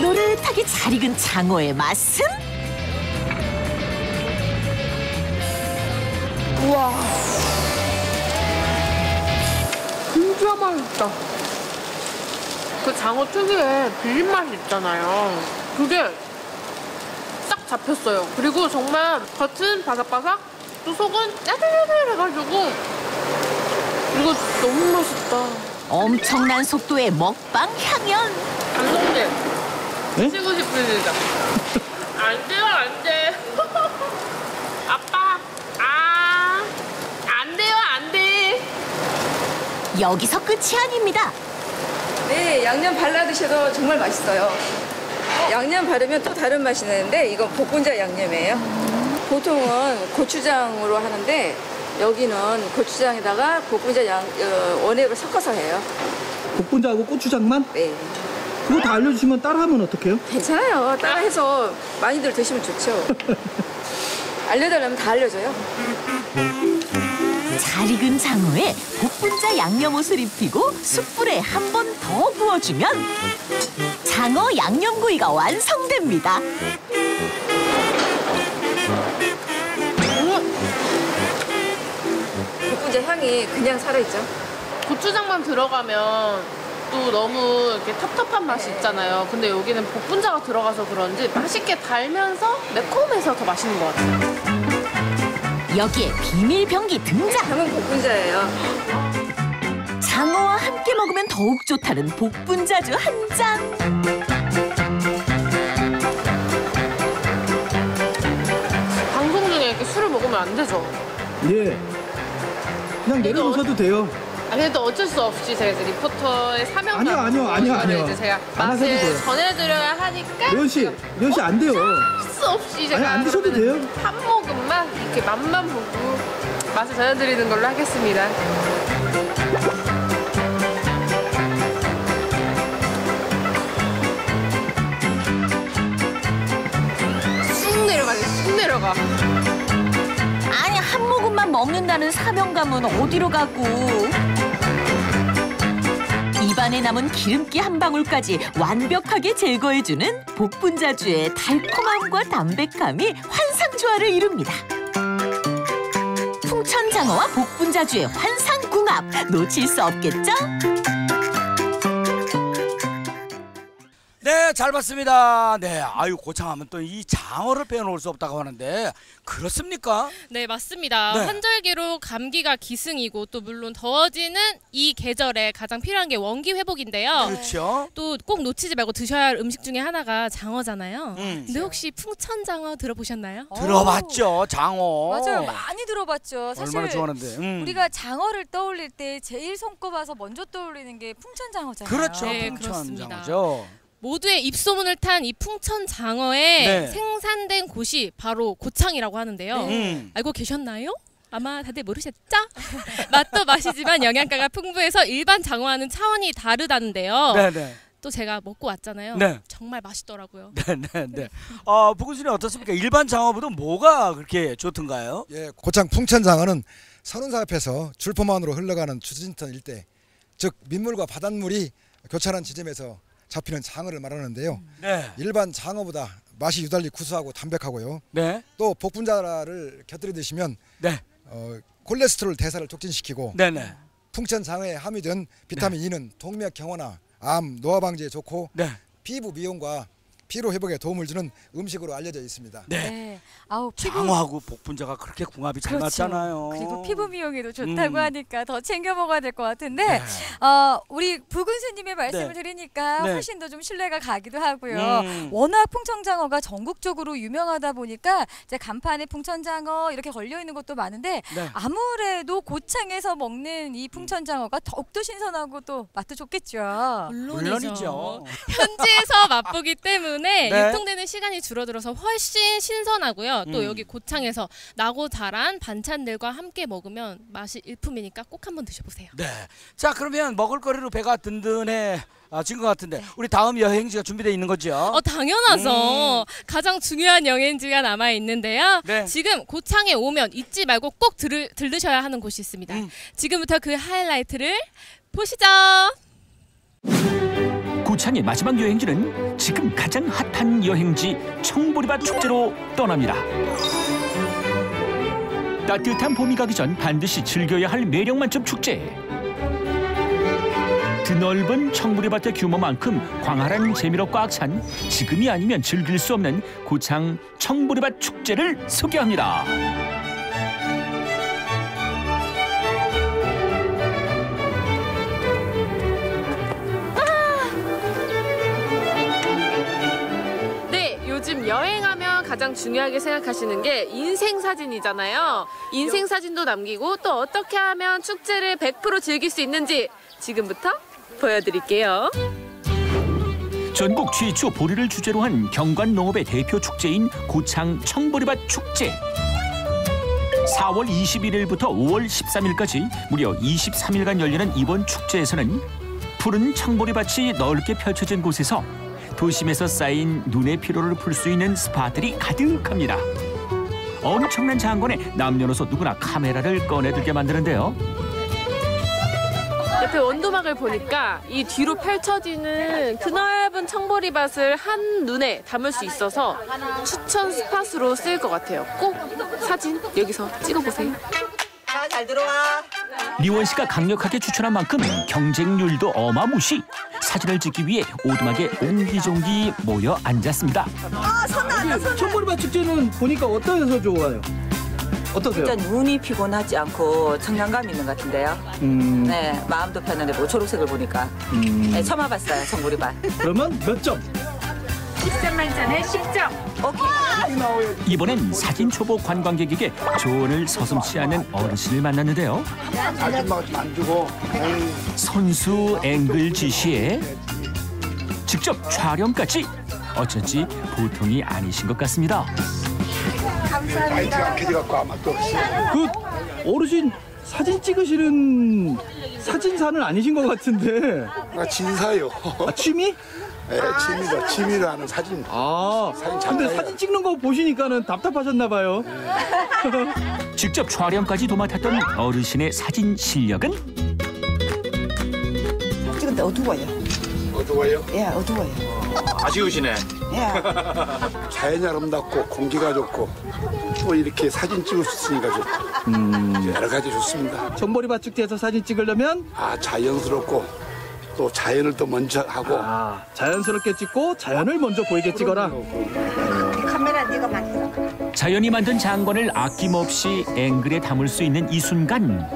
노릇하게 잘 익은 장어의 맛은? 우와. 진짜 맛있다. 그 장어 특유의 비린 맛이 있잖아요. 그게 싹 잡혔어요. 그리고 정말 겉은 바삭바삭, 또 속은 야들야들해가지고 이거 너무 맛있다. 엄청난 속도의 먹방 향연. 감독님, 네? 드시고 싶으시죠? <laughs> 안 돼요, 안 돼. <laughs> 아빠, 아, 안 돼요, 안 돼. 여기서 끝이 아닙니다. 네, 양념 발라 드셔도 정말 맛있어요. 양념 바르면 또 다른 맛이 나는데 이건 복분자 양념이에요. 보통은 고추장으로 하는데 여기는 고추장에다가 복분자 양, 어, 원액을 섞어서 해요. 복분자하고 고추장만? 네. 그거 다 알려주시면 따라하면 어떡해요? 괜찮아요. 따라해서 많이들 드시면 좋죠. <laughs> 알려달라면 다 알려줘요. 잘 익은 장어에 복분자 양념 옷을 입히고 숯불에 한 번 더 구워주면 장어 양념구이가 완성됩니다. 향이 그냥 살아있죠. 고추장만 들어가면 또 너무 이렇게 텁텁한 맛이 있잖아요. 근데 여기는 복분자가 들어가서 그런지 맛있게 달면서 매콤해서 더 맛있는 것 같아요. 여기에 비밀 병기 등장. 향은 복분자예요. 장어와 함께 먹으면 더욱 좋다는 복분자주 한 잔. 방송 중에 이렇게 술을 먹으면 안 되죠. 예. 그냥 내려놓으셔도 돼요. 아, 그래도 어쩔 수 없이 제가 이제 리포터의 사명감. 아니요, 아니요, 아니요, 아니요. 이제 제가 안 하셔도 맛을 돼요. 전해드려야 하니까. 리원 씨, 리원 씨안 돼요. 할수 없이 제가 아니, 안 드셔도 그러면은 돼요. 한 모금만 이렇게 맛만 보고 맛을 전해드리는 걸로 하겠습니다. 쑥 내려가네, 쑥 내려가. 먹는다는 사명감은 어디로 가고? 입안에 남은 기름기 한 방울까지 완벽하게 제거해주는 복분자주의 달콤함과 담백함이 환상조화를 이룹니다. 풍천장어와 복분자주의 환상궁합 놓칠 수 없겠죠? 네, 잘 봤습니다. 네, 아유 고창하면 또 이 장어를 빼놓을 수 없다고 하는데 그렇습니까? 네, 맞습니다. 네. 환절기로 감기가 기승이고 또 물론 더워지는 이 계절에 가장 필요한 게 원기 회복인데요. 그렇죠. 또 꼭 놓치지 말고 드셔야 할 음식 중에 하나가 장어잖아요. 음. 근데 혹시 풍천 장어 들어보셨나요? 들어봤죠, 장어. 맞아요. 많이 들어봤죠. 사실 얼마나 좋아하는데. 음. 우리가 장어를 떠올릴 때 제일 손꼽아서 먼저 떠올리는 게 풍천 장어잖아요. 그렇죠, 네, 풍천장어죠. 모두의 입소문을 탄 이 풍천 장어의 네. 생산된 곳이 바로 고창이라고 하는데요. 음. 알고 계셨나요? 아마 다들 모르셨죠? <laughs> 맛도 맛이지만 영양가가 풍부해서 일반 장어와는 차원이 다르다는데요. 네, 네. 또 제가 먹고 왔잖아요. 네. 정말 맛있더라고요. 네, 네, 네. 어, 부군수님 어떻습니까? 일반 장어보다 뭐가 그렇게 좋던가요? 예, 고창 풍천 장어는 선운사 앞에서 줄포만으로 흘러가는 추진선 일대, 즉 민물과 바닷물이 교차한 지점에서 잡히는 장어를 말하는데요. 네. 일반 장어보다 맛이 유달리 구수하고 담백하고요. 네. 또 복분자를 곁들여 드시면 네. 어, 콜레스테롤 대사를 촉진시키고 네, 네. 풍천 장어에 함유된 비타민 E는 동맥 경화나 암, 노화 방지에 좋고 네. 피부 미용과 피로 회복에 도움을 주는 음식으로 알려져 있습니다. 네. 아우 피부 장어하고 복분자가 그렇게 궁합이 잘 그렇죠. 맞잖아요. 그리고 피부 미용에도 좋다고 음. 하니까 더 챙겨 먹어야 될 것 같은데 네. 어, 우리 부군수님의 말씀을 네. 들으니까 네. 훨씬 더 좀 신뢰가 가기도 하고요. 음. 워낙 풍천장어가 전국적으로 유명하다 보니까 이제 간판에 풍천장어 이렇게 걸려 있는 것도 많은데 네. 아무래도 고창에서 먹는 이 풍천장어가 더욱더 신선하고 또 맛도 좋겠죠. 물론이죠. 현지에서 맛보기 때문에 네. 유통되는 시간이 줄어들어서 훨씬 신선하고요. 또 음. 여기 고창에서 나고 자란 반찬들과 함께 먹으면 맛이 일품이니까 꼭 한번 드셔보세요. 네. 자 그러면 먹을거리로 배가 든든해 아, 진것 같은데 우리 다음 여행지가 준비되어 있는 거죠? 어 당연하죠. 음. 가장 중요한 여행지가 남아 있는데요. 네. 지금 고창에 오면 잊지 말고 꼭 들, 들르셔야 하는 곳이 있습니다. 음. 지금부터 그 하이라이트를 보시죠. 고창의 마지막 여행지는 지금 가장 핫한 여행지 청보리밭 축제로 떠납니다. 따뜻한 봄이 가기 전 반드시 즐겨야 할 매력 만점 축제. 드넓은 청보리밭의 규모만큼 광활한 재미로 꽉 찬 지금이 아니면 즐길 수 없는 고창 청보리밭 축제를 소개합니다. 여행하면 가장 중요하게 생각하시는 게 인생 사진이잖아요. 인생 사진도 남기고 또 어떻게 하면 축제를 100% 즐길 수 있는지 지금부터 보여드릴게요. 전국 최초 보리를 주제로 한 경관 농업의 대표 축제인 고창 청보리밭 축제. 4월 21일부터 5월 13일까지 무려 23일간 열리는 이번 축제에서는 푸른 청보리밭이 넓게 펼쳐진 곳에서 도심에서 쌓인 눈의 피로를 풀 수 있는 spot들이 가득합니다. 엄청난 장관에 남녀노소 누구나 카메라를 꺼내들게 만드는데요. 옆에 원두막을 보니까 이 뒤로 펼쳐지는 드넓은 청보리밭을 한 눈에 담을 수 있어서 추천 spot으로 쓰일 것 같아요. 꼭 사진 여기서 찍어보세요. 잘 들어와. 리원 씨가 강력하게 추천한 만큼 경쟁률도 어마무시. 사진을 찍기 위해 오두막에 옹기종기 모여 앉았습니다. 아, 손 나왔다, 손 청보리밭 축제는 보니까 어떠해서 좋아요? 어떠세요? 진짜 눈이 피곤하지 않고 청량감 있는 것 같은데요. 음, 네, 마음도 편안해고 초록색을 보니까 음. 네, 처음 와봤어요, 청보리밭. 그러면 몇 점? 10점 만점에 10점. 오케이. 이번엔 사진 초보 관광객에게 조언을 서슴치 않는 어르신을 만났는데요. 안 주고 선수 앵글 지시에 직접 촬영까지 어쩐지 보통이 아니신 것 같습니다. 그 어르신 사진 찍으시는 사진사는 아니신 것 같은데. 아, 진사요. 아, 취미? 네, 취미로 취미로 하는 사진. 아, 사진 근데 작가예요. 사진 찍는 거 보시니까는 답답하셨나 봐요. <laughs> 직접 촬영까지 도맡았던 어르신의 사진 실력은 찍은데 어두워요. 어두워요? 예, 어두워요. 아쉬우시네. 예. <laughs> 자연이 아름답고 공기가 좋고 또 이렇게 사진 찍을 수 있으니까 좋 여러 가지 좋습니다. 청보리 밭 축제에서 사진 찍으려면 아 자연스럽고 또 자연을 또 먼저 하고 아, 자연스럽게 찍고 자연을 먼저 보이게 찍어라. 카메라 네가 만들어. 자연이 만든 장관을 아낌없이 앵글에 담을 수 있는 이 순간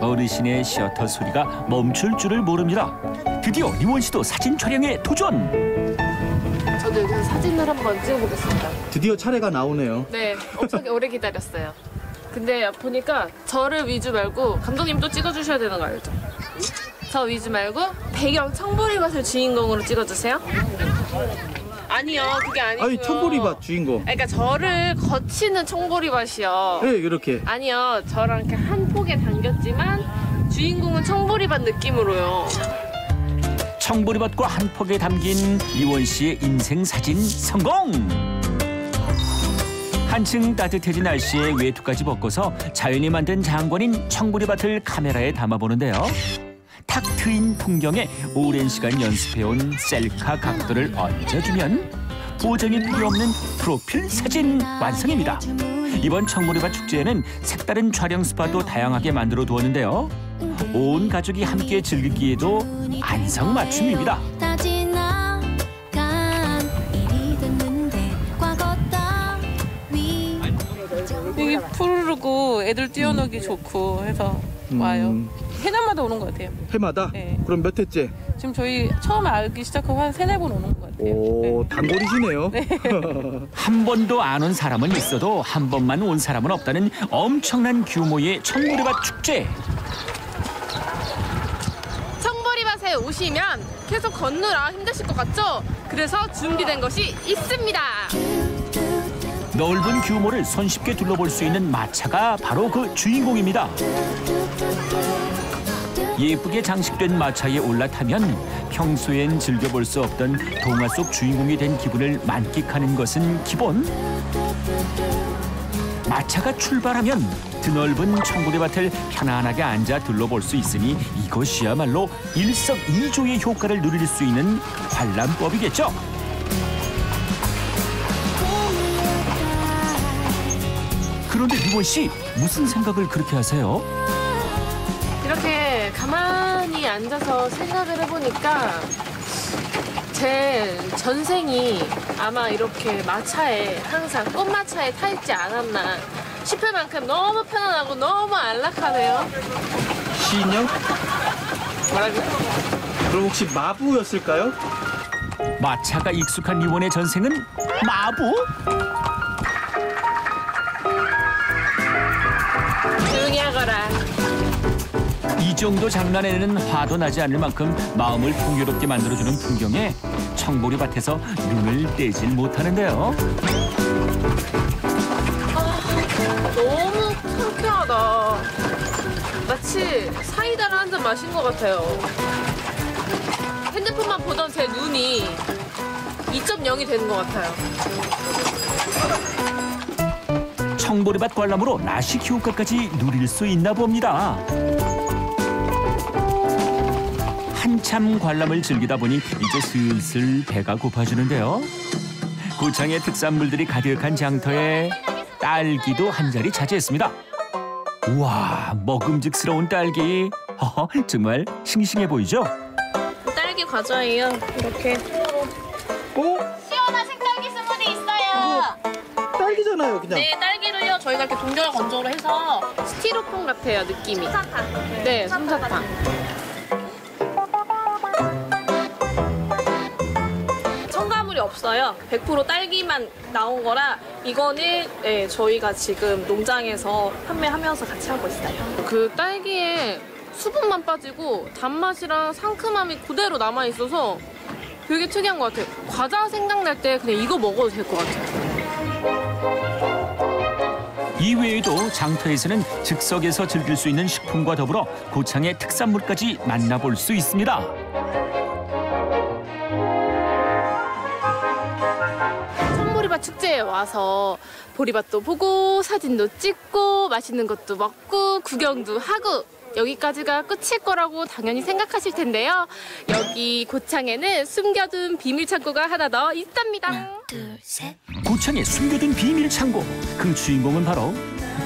어르신의 셔터 소리가 멈출 줄을 모릅니다. 드디어 리원 씨도 사진 촬영에 도전. 저도 여기서 사진을 한번 찍어보겠습니다. 드디어 차례가 나오네요. 네, 엄청 오래 기다렸어요. 근데 보니까 저를 위주 말고 감독님도 찍어주셔야 되는 거 알죠? 저 위주 말고 배경 청보리밭을 주인공으로 찍어주세요. 아니요, 그게 아니고요. 아니, 청보리밭 주인공. 아니, 그러니까 저를 거치는 청보리밭이요. 네, 이렇게. 아니요, 저랑 이렇게 한 폭에 담겼지만 주인공은 청보리밭 느낌으로요. 청보리밭과 한 폭에 담긴 리원 씨의 인생 사진 성공. 한층 따뜻해진 날씨에 외투까지 벗고서 자연이 만든 장관인 청보리밭을 카메라에 담아보는데요. 탁 트인 풍경에 오랜 시간 연습해온 셀카 각도를 얹어주면 보정이 필요없는 프로필 사진 완성입니다. 이번 청모르바 축제에는 색다른 촬영 스팟도 다양하게 만들어 두었는데요. 온 가족이 함께 즐기기에도 안성맞춤입니다. 여기 푸르르고 애들 뛰어놀기 좋고 해서 음. 와요. 음. 해년마다 오는 것 같아요. 해마다? 네. 그럼 몇 회째? 지금 저희 처음에 알기 시작하고 한 세네 번 오는 것 같아요. 오, 단골이시네요. <laughs> 한 번도 안 온 사람은 있어도 한 번만 온 사람은 없다는 엄청난 규모의 청보리밭 축제. 청보리밭에 오시면 계속 걷느라 힘드실 것 같죠? 그래서 준비된 것이 있습니다. 넓은 규모를 손쉽게 둘러볼 수 있는 마차가 바로 그 주인공입니다. 예쁘게 장식된 마차에 올라타면 평소엔 즐겨볼 수 없던 동화 속 주인공이 된 기분을 만끽하는 것은 기본. 마차가 출발하면 드넓은 청보리밭을 편안하게 앉아 둘러볼 수 있으니 이것이야말로 일석이조의 효과를 누릴 수 있는 관람법이겠죠. 그런데 리원 씨 무슨 생각을 그렇게 하세요? 가만히 앉아서 생각을 해보니까 제 전생이 아마 이렇게 마차에 항상 꽃마차에 타 있지 않았나 싶을 만큼 너무 편안하고 너무 안락하네요. 시인형? 뭐라고요? 그럼 혹시 마부였을까요? 마차가 익숙한 리원의 전생은 마부? 조용히 하거라. 이 정도 장난에는 화도 나지 않을 만큼 마음을 풍요롭게 만들어주는 풍경에 청보리 밭에서 눈을 떼질 못하는데요. 너무 상쾌하다. 마치 사이다를 한 잔 마신 것 같아요. 핸드폰만 보던 제 눈이 2.0이 되는 것 같아요. 청보리밭 관람으로 나식 효과까지 누릴 수 있나 봅니다. 한참 관람을 즐기다 보니 이제 슬슬 배가 고파지는데요. 고창의 특산물들이 가득한 장터에 딸기도 한 자리 차지했습니다. 우와, 먹음직스러운 딸기. 허허, 정말 싱싱해 보이죠? 딸기 과자예요. 이렇게. 시원한 생딸기 스무디 있어요. 딸기잖아요, 그냥. 네, 딸기를요. 저희가 이렇게 동결 건조를 해서 스티로폼 같아요, 느낌이. 네, 솜사탕. 없어요. 100% 딸기만 나온 거라 이거는 네, 저희가 지금 농장에서 판매하면서 같이 하고 있어요. 그 딸기에 수분만 빠지고 단맛이랑 상큼함이 그대로 남아 있어서 되게 특이한 것 같아요. 과자 생각날 때 그냥 이거 먹어도 될 것 같아요. 이외에도 장터에서는 즉석에서 즐길 수 있는 식품과 더불어 고창의 특산물까지 만나볼 수 있습니다. 축제에 와서 보리밭도 보고 사진도 찍고 맛있는 것도 먹고 구경도 하고 여기까지가 끝일 거라고 당연히 생각하실 텐데요. 여기 고창에는 숨겨둔 비밀 창고가 하나 더 있답니다. 고창에 숨겨둔 비밀 창고 그 주인공은 바로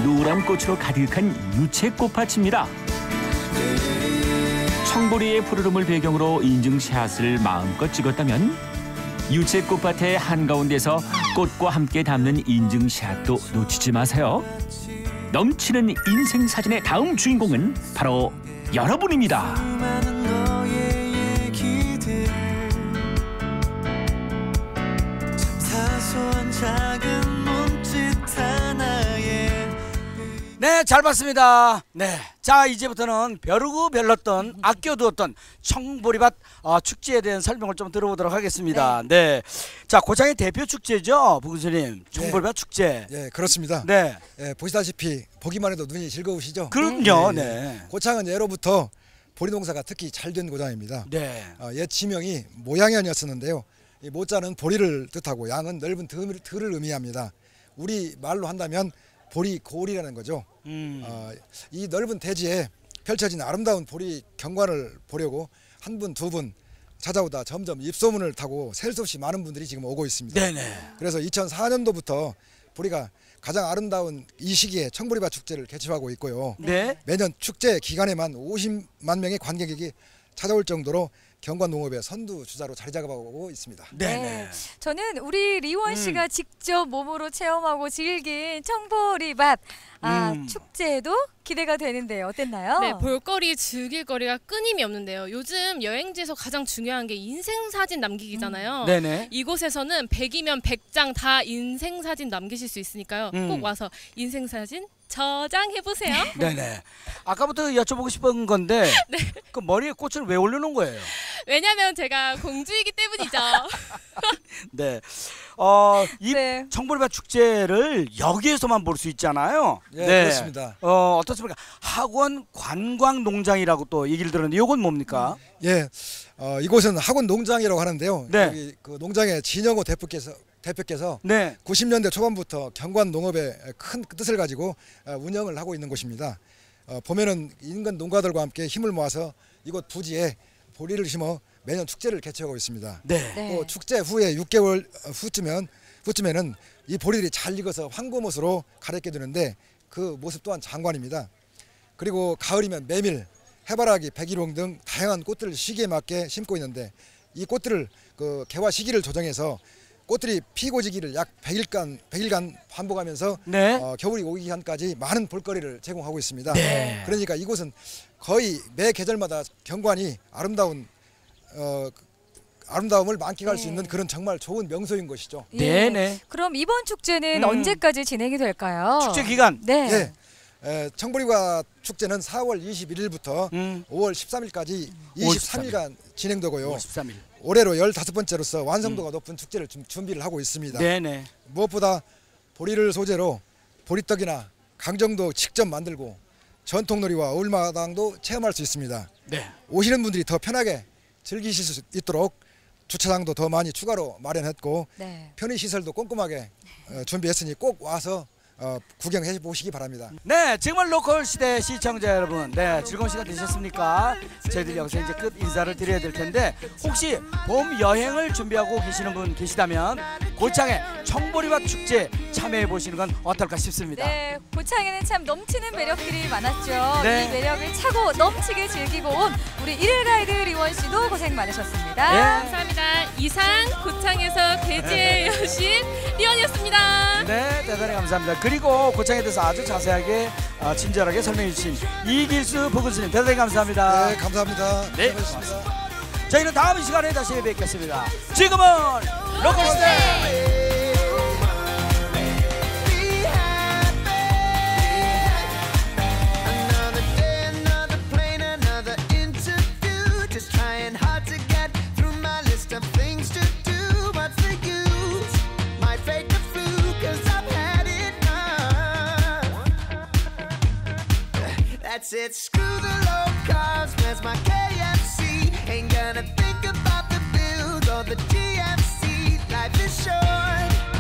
노란 꽃으로 가득한 유채꽃밭입니다. 청보리의 푸르름을 배경으로 인증샷을 마음껏 찍었다면 유채 꽃밭의 한가운데서 꽃과 함께 담는 인증샷도 놓치지 마세요. 넘치는 인생 사진의 다음 주인공은 바로 여러분입니다. 작은 네, 잘 봤습니다. 네. 자, 이제부터는 벼르고 별렀던 아껴두었던 청보리밭 어, 축제에 대한 설명을 좀 들어보도록 하겠습니다. 네. 자, 고창의 대표 축제죠, 부교수님. 청보리밭 축제. 예, 그렇습니다. 네. 예, 보시다시피 보기만 해도 눈이 즐거우시죠? 그럼요, 예, 예. 네. 고창은 예로부터 보리 농사가 특히 잘 된 고장입니다. 네. 어, 옛 지명이 모양현이었었는데요. 이 모자는 보리를 뜻하고 양은 넓은 들, 들을 의미합니다. 우리 말로 한다면 보리 고리라는 거죠. 음. 어, 이 넓은 대지에 펼쳐진 아름다운 보리 경관을 보려고 한 분, 두 분 찾아오다 점점 입소문을 타고 셀 수 없이 많은 분들이 지금 오고 있습니다. 네네. 그래서 2004년도부터 보리가 가장 아름다운 이 시기에 청보리밭 축제를 개최하고 있고요. 네. 매년 축제 기간에만 50만 명의 관객이 찾아올 정도로 경관 농업의 선두 주자로 자리 잡아가고 있습니다. 네. 저는 우리 리원 음. 씨가 직접 몸으로 체험하고 즐긴 청보리밭 아, 음. 축제도 기대가 되는데요. 어땠나요? 네, 볼거리, 즐길거리가 끊임이 없는데요. 요즘 여행지에서 가장 중요한 게 인생 사진 남기기잖아요. 음. 네네. 이곳에서는 100이면 100장 다 인생 사진 남기실 수 있으니까요. 음. 꼭 와서 인생 사진 저장해 보세요. <laughs> 네네. 아까부터 여쭤보고 싶은 건데 <laughs> 네. 그 머리에 꽃을 왜 올려놓은 거예요? 왜냐면 제가 공주이기 때문이죠. <laughs> 네. 어, 이 네. 청보리밭 축제를 여기에서만 볼 수 있잖아요. 예, 그렇습니다. 어, 어떻습니까? 학원 관광 농장이라고 또 얘기를 들었는데 이건 뭡니까? 예, 어, 이곳은 학원 농장이라고 하는데요. 네. 여기 그 농장의 진영호 대표께서 대표께서 네. 90년대 초반부터 경관 농업의 큰 뜻을 가지고 어, 운영을 하고 있는 곳입니다. 어, 보면은 인근 농가들과 함께 힘을 모아서 이곳 부지에 보리를 심어 매년 축제를 개최하고 있습니다. 네. 또 축제 후에 6개월 후쯤면 후쯤에는 이 보리들이 잘 익어서 황금옷으로 가르게 되는데 그 모습 또한 장관입니다. 그리고 가을이면 메밀, 해바라기, 백일홍 등 다양한 꽃들을 시기에 맞게 심고 있는데 이 꽃들을 그 개화 시기를 조정해서 꽃들이 피고 지기를 약 100일간 100일간 반복하면서 네. 어, 겨울이 오기 전까지 많은 볼거리를 제공하고 있습니다. 네. 그러니까 이곳은 거의 매 계절마다 경관이 아름다운 어, 아름다움을 만끽할 수 있는 그런 정말 좋은 명소인 것이죠. 예. 그럼 이번 축제는 음. 언제까지 진행이 될까요? 축제 기간. 네. 예. 에, 청보리과 축제는 4월 21일부터 5월 13일까지 23일간 진행되고요. 5월 13일. 올해로 15번째로서 완성도가 높은 축제를 좀 준비를 하고 있습니다. 네네. 무엇보다 보리를 소재로 보리떡이나 강정도 직접 만들고 전통놀이와 울마당도 체험할 수 있습니다. 네. 오시는 분들이 더 편하게 즐기실 수 있도록 주차장도 더 많이 추가로 마련했고 네. 편의 시설도 꼼꼼하게 어, 준비했으니 꼭 와서 어, 구경해 보시기 바랍니다. 네, 정말 로컬 시대 시청자 여러분, 네 즐거운 시간 되셨습니까? 저희들 여기서 이제 끝 인사를 드려야 될 텐데 혹시 봄 여행을 준비하고 계시는 분 계시다면 고창의 청보리밭 축제 참여해 보시는 건 어떨까 싶습니다. 네, 고창에는 참 넘치는 매력들이 많았죠. 네. 이 매력을 차고 넘치게 즐기고 온 우리 일일 가이드 리원 씨도 고생 많으셨습니다. 네. 감사합니다. 이상 고창에서 돼지의 여신 리원이었습니다. 네, 대단히 감사합니다. 그리고 고창에 대해서 아주 자세하게 어, 친절하게 설명해 주신 이길수 보건스님 대단히 감사합니다. 네, 감사합니다. 네, 고맙습니다. 저희는 다음 시간에 다시 뵙겠습니다. 지금은 로컬 시대. Another said, screw the low carbs, where's my KFC? Ain't gonna think about the bills or the TFC. Life is short.